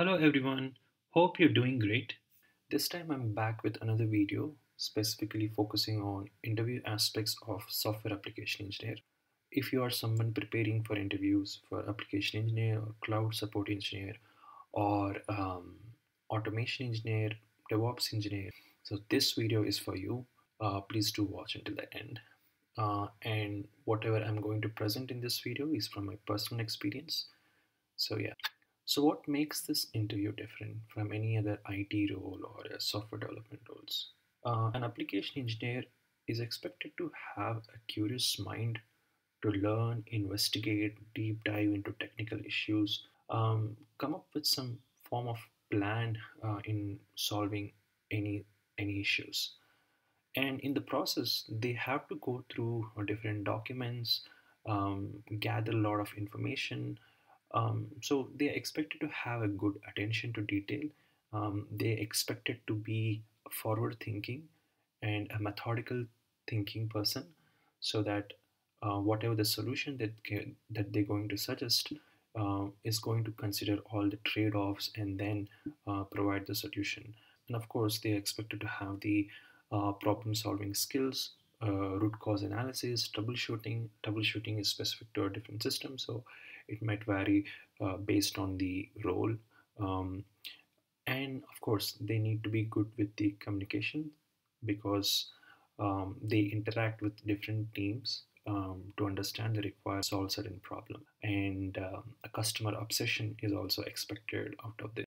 Hello everyone, hope you're doing great. This time I'm back with another video specifically focusing on interview aspects of software application engineer. If you are someone preparing for interviews for application engineer or cloud support engineer or um, automation engineer, DevOps engineer, so this video is for you. Uh, please do watch until the end. Uh, and whatever I'm going to present in this video is from my personal experience. So yeah. So what makes this interview different from any other IT role or software development roles? Uh, an application engineer is expected to have a curious mind to learn, investigate, deep dive into technical issues, um, come up with some form of plan uh, in solving any any issues. And in the process, they have to go through different documents, um, gather a lot of information, um, so they are expected to have a good attention to detail. Um, they expected to be forward thinking and a methodical thinking person so that uh, whatever the solution that, that they're going to suggest uh, is going to consider all the trade-offs and then uh, provide the solution. And of course, they are expected to have the uh, problem solving skills, uh, root cause analysis, troubleshooting. Troubleshooting is specific to a different system, so it might vary uh, based on the role. Um, and of course, they need to be good with the communication because um, they interact with different teams um, to understand the required solve certain problem. And um, a customer obsession is also expected out of this.